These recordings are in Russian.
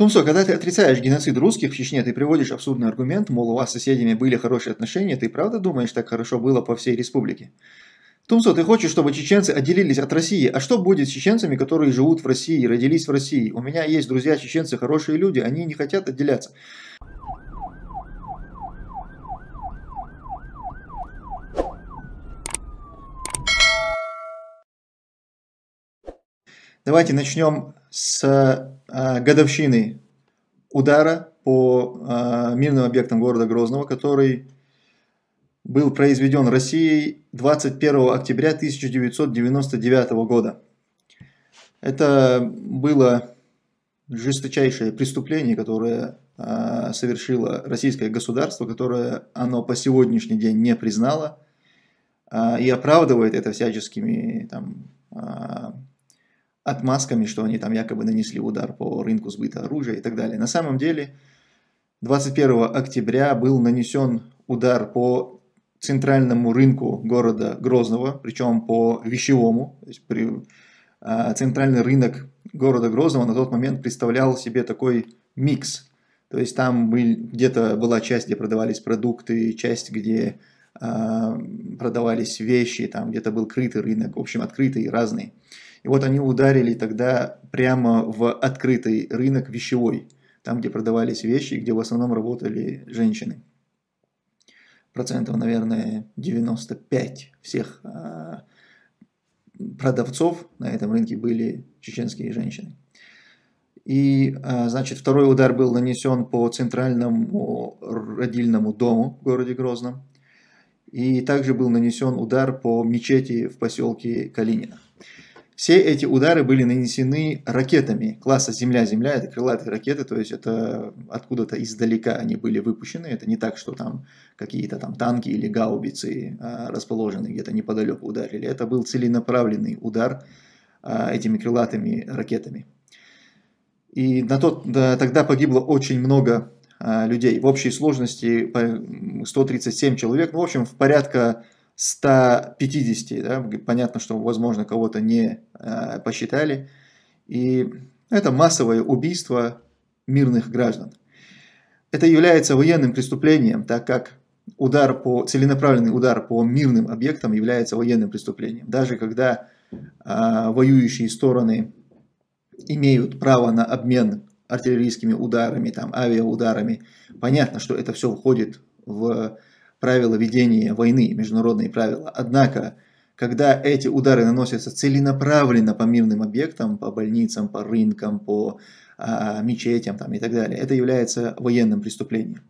Тумсо, когда ты отрицаешь геноцид русских в Чечне, ты приводишь абсурдный аргумент, мол, у вас с соседями были хорошие отношения, ты правда думаешь, так хорошо было по всей республике? Тумсо, ты хочешь, чтобы чеченцы отделились от России, а что будет с чеченцами, которые живут в России, родились в России? У меня есть друзья чеченцы, хорошие люди, они не хотят отделяться. Давайте начнем с э, годовщины удара по э, мирным объектам города Грозного, который был произведен Россией 21 октября 1999 года. Это было жесточайшее преступление, которое э, совершило российское государство, которое оно по сегодняшний день не признало и оправдывает это всяческими там, отмазками, что они там якобы нанесли удар по рынку сбыта оружия и так далее. На самом деле 21 октября был нанесен удар по центральному рынку города Грозного, причем по вещевому. То есть при, а, центральный рынок города Грозного на тот момент представлял себе такой микс. То есть там где-то была часть, где продавались продукты, часть, где а, продавались вещи, там где-то был крытый рынок, в общем, открытый и разный. И вот они ударили тогда прямо в открытый рынок вещевой, там, где продавались вещи, где в основном работали женщины. Процентов, наверное, 95 всех а, продавцов на этом рынке были чеченские женщины. И, а, значит, второй удар был нанесен по центральному родильному дому в городе Грозном. И также был нанесен удар по мечети в поселке Калинина. Все эти удары были нанесены ракетами. Класса Земля-Земля, это крылатые ракеты, то есть это откуда-то издалека они были выпущены, это не так, что там какие-то там танки или гаубицы а, расположены где-то неподалеку ударили, это был целенаправленный удар а, этими крылатыми ракетами. И на тот, да, тогда погибло очень много а, людей, в общей сложности 137 человек, ну в общем в порядка 150, да, понятно, что, возможно, кого-то не э, посчитали, и это массовое убийство мирных граждан. Это является военным преступлением, так как удар по, целенаправленный удар по мирным объектам является военным преступлением. Даже когда э, воюющие стороны имеют право на обмен артиллерийскими ударами, там, авиаударами, понятно, что это все входит в правила ведения войны, международные правила. Однако, когда эти удары наносятся целенаправленно по мирным объектам, по больницам, по рынкам, по а, мечетям там, и так далее, это является военным преступлением.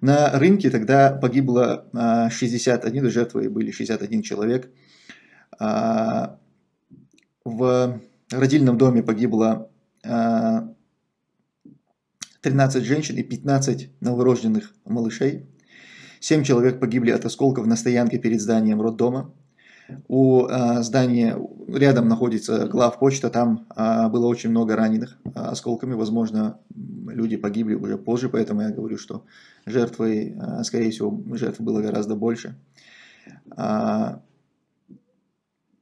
На рынке тогда погибло а, 61, жертвы были 61 человек. А, в родильном доме погибло а, 13 женщин и 15 новорожденных малышей. Семь человек погибли от осколков на стоянке перед зданием роддома. У э, здания рядом находится главпочта, там э, было очень много раненых э, осколками, возможно, люди погибли уже позже, поэтому я говорю, что жертвы, э, скорее всего, жертв было гораздо больше. Э,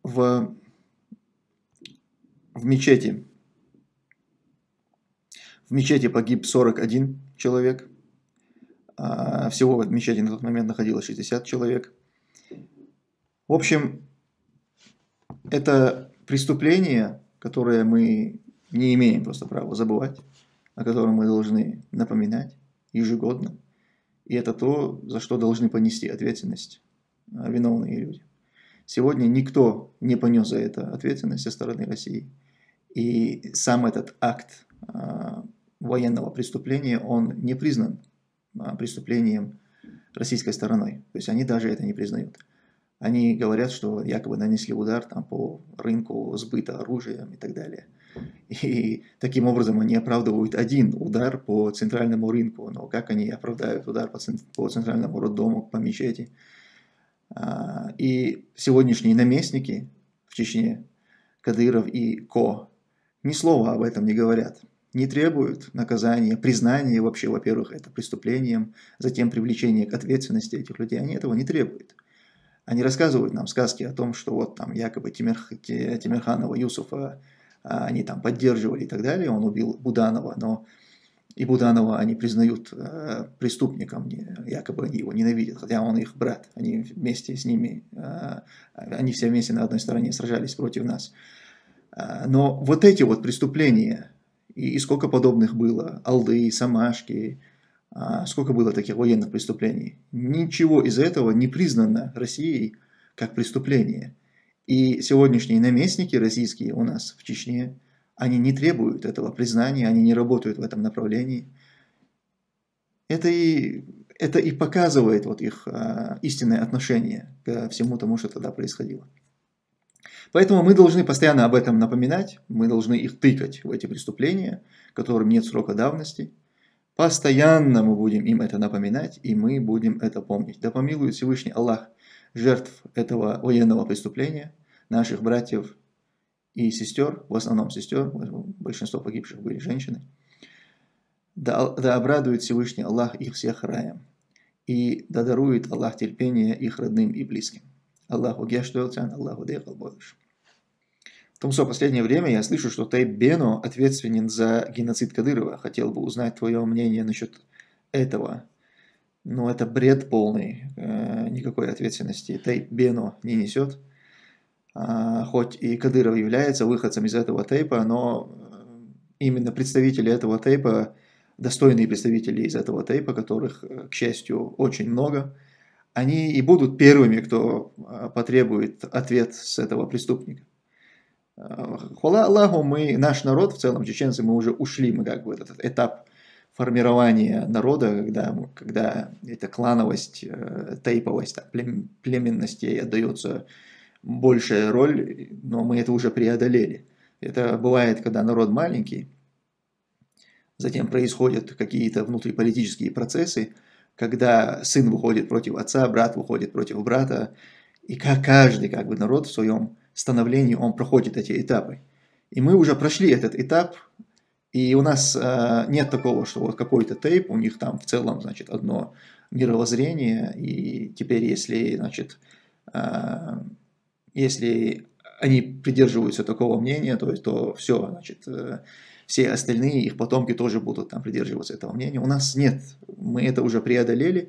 в, в мечети в мечети погиб 41 человек, всего в мечети на тот момент находилось 60 человек. В общем, это преступление, которое мы не имеем просто права забывать, о котором мы должны напоминать ежегодно. И это то, за что должны понести ответственность а, виновные люди. Сегодня никто не понес за это ответственность со стороны России. И сам этот акт э, военного преступления, он не признан а, преступлением российской стороной. То есть они даже это не признают. Они говорят, что якобы нанесли удар там, по рынку сбыта оружия и так далее. И таким образом они оправдывают один удар по центральному рынку. Но как они оправдают удар по, по центральному роддому, по мечети? А, и сегодняшние наместники в Чечне, Кадыров и Ко, ни слова об этом не говорят не требуют наказания, признания вообще, во-первых, это преступлением, затем привлечения к ответственности этих людей. Они этого не требуют. Они рассказывают нам сказки о том, что вот там якобы Тимир, Тимирханова Юсуфа а, они там поддерживали и так далее, он убил Буданова, но и Буданова они признают э, преступником, якобы они его ненавидят, хотя он их брат, они вместе с ними, э, они все вместе на одной стороне сражались против нас. Но вот эти вот преступления, и, и сколько подобных было, Алды, Самашки, э, сколько было таких военных преступлений, ничего из этого не признано Россией как преступление. И сегодняшние наместники российские у нас в Чечне – они не требуют этого признания, они не работают в этом направлении. Это и, это и показывает вот их а, истинное отношение к всему тому, что тогда происходило. Поэтому мы должны постоянно об этом напоминать, мы должны их тыкать в эти преступления, которым нет срока давности. Постоянно мы будем им это напоминать, и мы будем это помнить. Да помилует Всевышний Аллах жертв этого военного преступления, наших братьев и сестер, в основном сестер, большинство погибших были женщины, да, да обрадует Всевышний Аллах их всех раем, и да дарует Аллах терпение их родным и близким. Аллаху гештуэлцян, Аллаху дехал больше. В том, что в последнее время я слышу, что Тайп Бено ответственен за геноцид Кадырова. Хотел бы узнать твое мнение насчет этого. Но это бред полный. Э, никакой ответственности Тайп Бено не несет. А, хоть и Кадыров является выходцем из этого тейпа, но э, именно представители этого тейпа, достойные представители из этого тейпа, которых, э, к счастью, очень много, они и будут первыми, кто э, потребует ответ с этого преступника. Хвала Аллаху, мы, наш народ в целом, чеченцы, мы уже ушли, мы как бы этот этап формирования народа, когда, когда эта клановость, тейповость, племенность ей отдается большая роль, но мы это уже преодолели. Это бывает, когда народ маленький, затем происходят какие-то внутриполитические процессы, когда сын выходит против отца, брат выходит против брата, и как каждый как бы, народ в своем становлении, он проходит эти этапы. И мы уже прошли этот этап, и у нас э, нет такого, что вот какой-то тейп, у них там в целом, значит, одно мировоззрение, и теперь, если, значит, э, если они придерживаются такого мнения, то, то все, значит, э, все остальные, их потомки тоже будут там придерживаться этого мнения. У нас нет, мы это уже преодолели.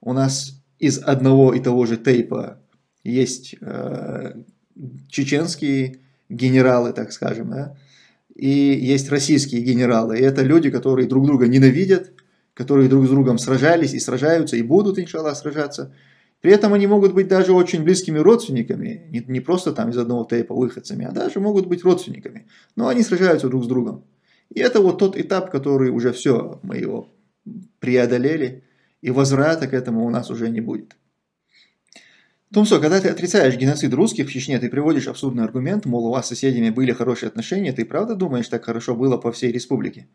У нас из одного и того же тейпа есть э, чеченские генералы, так скажем, да, и есть российские генералы. И это люди, которые друг друга ненавидят, которые друг с другом сражались и сражаются, и будут, иншаллах, сражаться. При этом они могут быть даже очень близкими родственниками, не, не просто там из одного тейпа выходцами, а даже могут быть родственниками. Но они сражаются друг с другом. И это вот тот этап, который уже все, мы его преодолели, и возврата к этому у нас уже не будет. Томсо, когда ты отрицаешь геноцид русских в Чечне, ты приводишь абсурдный аргумент, мол, у вас с соседями были хорошие отношения, ты правда думаешь, так хорошо было по всей республике?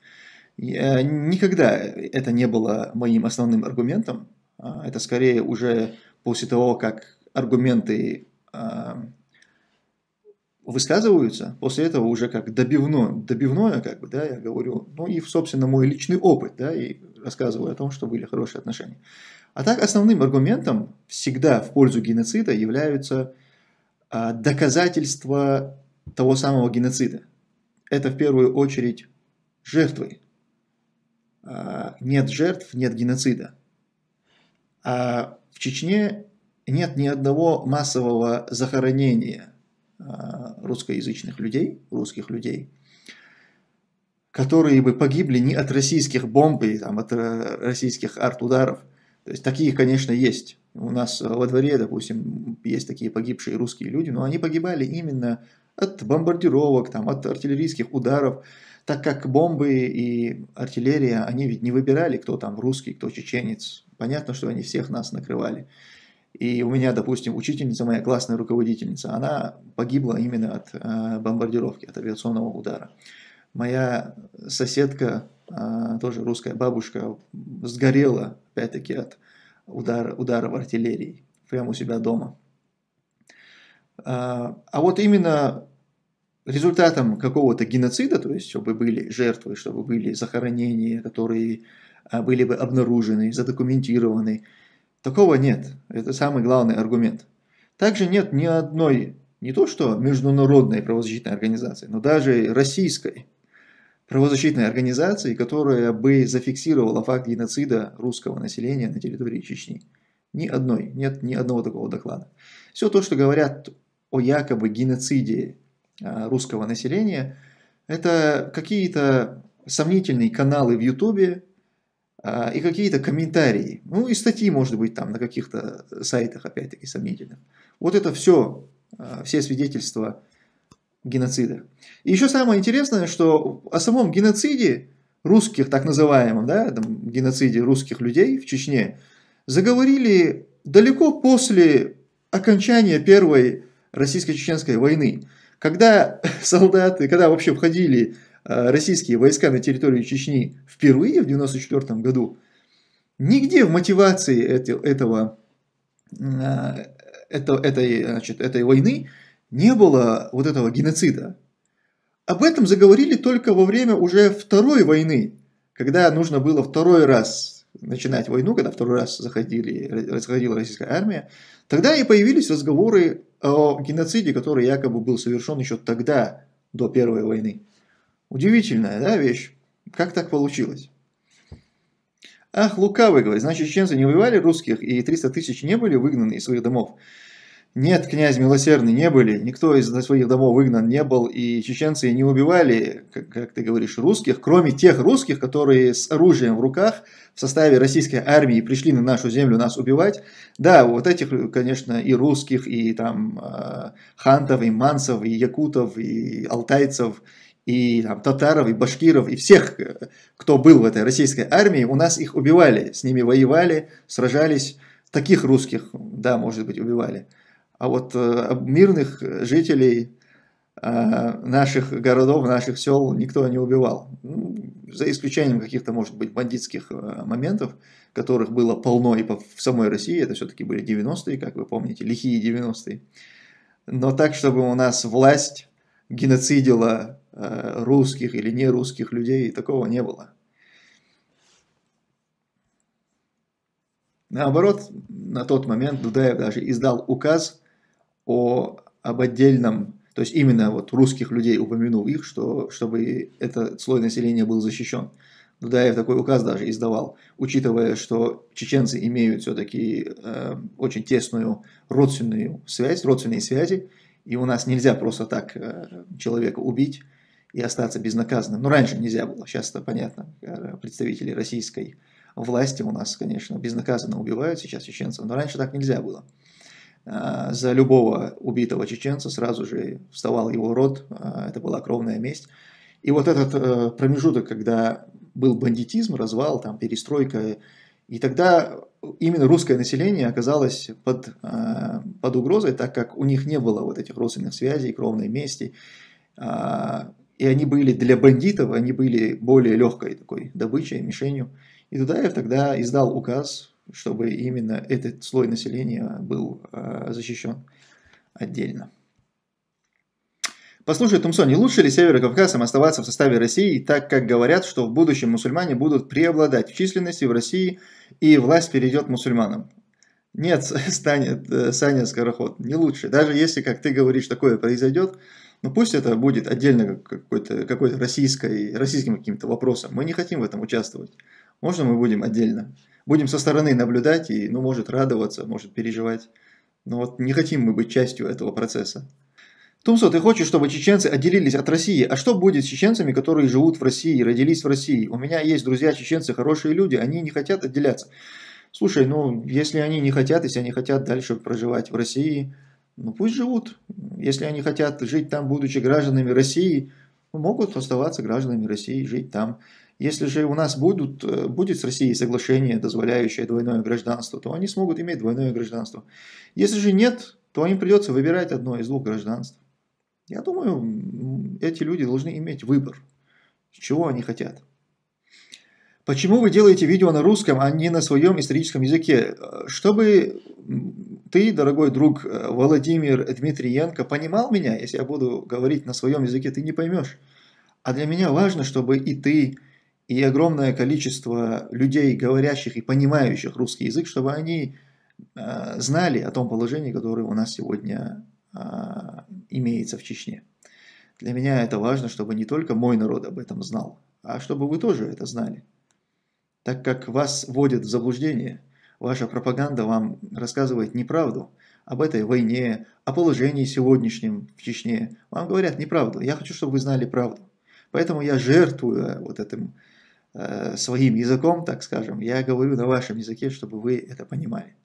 Я, никогда это не было моим основным аргументом, а, это скорее уже после того, как аргументы э, высказываются, после этого уже как добивное, добивное, как бы, да, я говорю, ну и, собственно, мой личный опыт, да, и рассказываю о том, что были хорошие отношения. А так основным аргументом всегда в пользу геноцида являются э, доказательства того самого геноцида. Это в первую очередь жертвы. Э, нет жертв, нет геноцида. А в Чечне нет ни одного массового захоронения а, русскоязычных людей, русских людей, которые бы погибли не от российских бомб и там, от э, российских арт-ударов. То есть такие, конечно, есть. У нас во дворе, допустим, есть такие погибшие русские люди, но они погибали именно от бомбардировок, там, от артиллерийских ударов, так как бомбы и артиллерия, они ведь не выбирали, кто там русский, кто чеченец. Понятно, что они всех нас накрывали. И у меня, допустим, учительница, моя классная руководительница, она погибла именно от э, бомбардировки, от авиационного удара. Моя соседка, э, тоже русская бабушка, сгорела, опять-таки, от удара, ударов артиллерии прямо у себя дома. А, а вот именно результатом какого-то геноцида, то есть чтобы были жертвы, чтобы были захоронения, которые а, были бы обнаружены, задокументированы. Такого нет. Это самый главный аргумент. Также нет ни одной, не то что международной правозащитной организации, но даже российской, правозащитной организации, которая бы зафиксировала факт геноцида русского населения на территории Чечни. Ни одной, нет ни одного такого доклада. Все то, что говорят о якобы геноциде а, русского населения, это какие-то сомнительные каналы в Ютубе и какие-то комментарии. Ну и статьи, может быть, там на каких-то сайтах, опять-таки, сомнительных. Вот это все, а, все свидетельства геноцида. И еще самое интересное, что о самом геноциде русских, так называемом, да, там, геноциде русских людей в Чечне, заговорили далеко после окончания Первой российско-чеченской войны, когда солдаты, когда вообще входили э, российские войска на территорию Чечни впервые в 1994 году, нигде в мотивации этого, э, это, этой, значит, этой войны не было вот этого геноцида. Об этом заговорили только во время уже Второй войны, когда нужно было второй раз начинать войну, когда второй раз заходили, заходила российская армия, тогда и появились разговоры о геноциде, который якобы был совершен еще тогда, до Первой войны. Удивительная да, вещь. Как так получилось? Ах, лукавый, говорит, значит, чеченцы не воевали русских, и 300 тысяч не были выгнаны из своих домов. Нет, князь милосердный, не были, никто из своих домов выгнан не был, и чеченцы не убивали, как, как ты говоришь, русских, кроме тех русских, которые с оружием в руках в составе российской армии пришли на нашу землю нас убивать. Да, вот этих, конечно, и русских, и там э, хантов, и мансов, и якутов, и алтайцев, и там, татаров, и башкиров, и всех, кто был в этой российской армии, у нас их убивали, с ними воевали, сражались. Таких русских, да, может быть, убивали. А вот э, мирных жителей э, наших городов, наших сел никто не убивал. Ну, за исключением каких-то, может быть, бандитских э, моментов, которых было полно и в самой России. Это все-таки были 90-е, как вы помните, лихие 90-е. Но так, чтобы у нас власть геноцидила русских или не русских людей, такого не было. Наоборот, на тот момент Дудаев даже издал указ о, об отдельном, то есть именно вот русских людей упомянул их, что, чтобы этот слой населения был защищен. Дудаев такой указ даже издавал, учитывая, что чеченцы имеют все-таки э, очень тесную родственную связь, родственные связи, и у нас нельзя просто так э, человека убить и остаться безнаказанным. Ну, раньше нельзя было, сейчас это понятно. Э, представители российской власти у нас, конечно, безнаказанно убивают сейчас чеченцев, но раньше так нельзя было. А, за любого убитого чеченца сразу же вставал его род, а, это была кровная месть. И вот этот э, промежуток, когда был бандитизм, развал, там, перестройка, и тогда именно русское население оказалось под, под угрозой, так как у них не было вот этих родственных связей, кровной мести, и они были для бандитов, они были более легкой такой добычей, мишенью. И Дудаев тогда издал указ чтобы именно этот слой населения был а, защищен отдельно. Послушай, Тумсон, не лучше ли северокавказцам оставаться в составе России, так как говорят, что в будущем мусульмане будут преобладать в численности в России и власть перейдет мусульманам? Нет, станет э, Саня Скороход, не лучше. Даже если, как ты говоришь, такое произойдет, ну пусть это будет отдельно какой-то какой российской, российским каким-то вопросом. Мы не хотим в этом участвовать. Можно мы будем отдельно? будем со стороны наблюдать и, ну, может радоваться, может переживать. Но вот не хотим мы быть частью этого процесса. Тумсо, ты хочешь, чтобы чеченцы отделились от России? А что будет с чеченцами, которые живут в России, родились в России? У меня есть друзья чеченцы, хорошие люди, они не хотят отделяться. Слушай, ну, если они не хотят, если они хотят дальше проживать в России, ну пусть живут. Если они хотят жить там, будучи гражданами России, ну, могут оставаться гражданами России, жить там. Если же у нас будут, э, будет с Россией соглашение, дозволяющее двойное гражданство, то они смогут иметь двойное гражданство. Если же нет, то им придется выбирать одно из двух гражданств. Я думаю, эти люди должны иметь выбор, чего они хотят. Почему вы делаете видео на русском, а не на своем историческом языке? Чтобы ты, дорогой друг э, Владимир Дмитриенко, понимал меня, если я буду говорить на своем языке, ты не поймешь. А для меня важно, чтобы и ты, и огромное количество людей, говорящих и понимающих русский язык, чтобы они э, знали о том положении, которое у нас сегодня э, имеется в Чечне. Для меня это важно, чтобы не только мой народ об этом знал, а чтобы вы тоже это знали. Так как вас вводят в заблуждение, ваша пропаганда вам рассказывает неправду об этой войне, о положении сегодняшнем в Чечне. Вам говорят неправду. Я хочу, чтобы вы знали правду. Поэтому я жертвую вот этим э, своим языком, так скажем. Я говорю на вашем языке, чтобы вы это понимали.